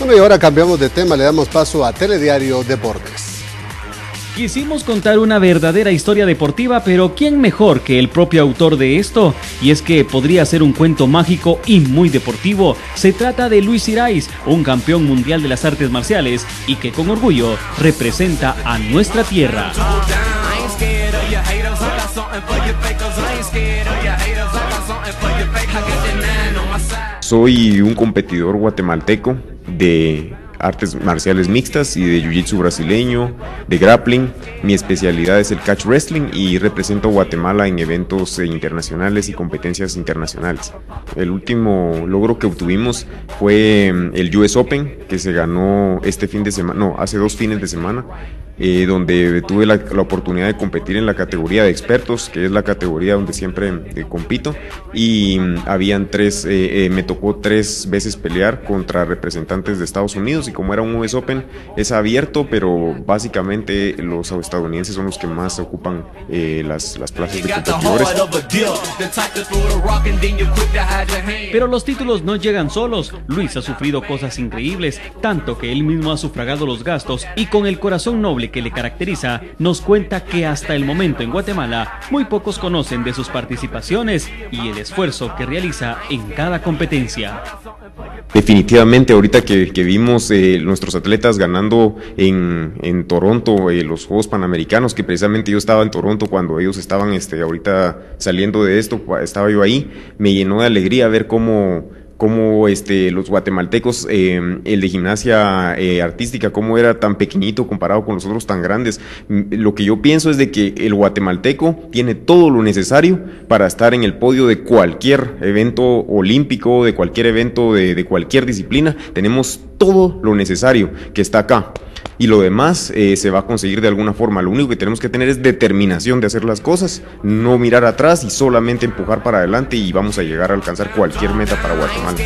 Bueno, y ahora cambiamos de tema, le damos paso a Telediario Deportes. Quisimos contar una verdadera historia deportiva, pero ¿quién mejor que el propio autor de esto? Y es que podría ser un cuento mágico y muy deportivo. Se trata de Luis Irais, un campeón mundial de las artes marciales y que con orgullo representa a nuestra tierra. Soy un competidor guatemalteco de artes marciales mixtas y de jiu-jitsu brasileño, de grappling. Mi especialidad es el catch wrestling y represento a Guatemala en eventos internacionales y competencias internacionales. El último logro que obtuvimos fue mm, el US Open, que se ganó este fin de semana, no, hace dos fines de semana eh, donde tuve la, oportunidad de competir en la categoría de expertos, que es la categoría donde siempre eh, compito, y mm, habían tres, eh, me tocó tres veces pelear contra representantes de Estados Unidos, y como era un US Open, es abierto, pero básicamente los estadounidenses son los que más ocupan las, las plazas de competidores. Pero los títulos no llegan solos, Luis ha sufrido cosas increíbles, tanto que él mismo ha sufragado los gastos y con el corazón noble que le caracteriza, nos cuenta que hasta el momento en Guatemala muy pocos conocen de sus participaciones y el esfuerzo que realiza en cada competencia. Definitivamente, ahorita que, vimos eh, nuestros atletas ganando en, en Toronto eh, los Juegos Panamericanos, que precisamente yo estaba en Toronto cuando ellos estaban este, ahorita saliendo de esto, estaba yo ahí, me llenó de alegría ver cómo cómo este, los guatemaltecos, em, el de gimnasia eh, artística, cómo era tan pequeñito comparado con los otros tan grandes. Lo que yo pienso es de que el guatemalteco tiene todo lo necesario para estar en el podio de cualquier evento olímpico, de cualquier evento de, de cualquier disciplina. Tenemos todo lo necesario que está acá y lo demás eh, se va a conseguir de alguna forma. Lo único que tenemos que tener es determinación de hacer las cosas, no mirar atrás y solamente empujar para adelante y vamos a llegar a alcanzar cualquier meta para Guatemala.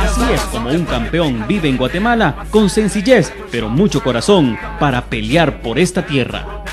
Así es como un campeón vive en Guatemala con sencillez, pero mucho corazón para pelear por esta tierra.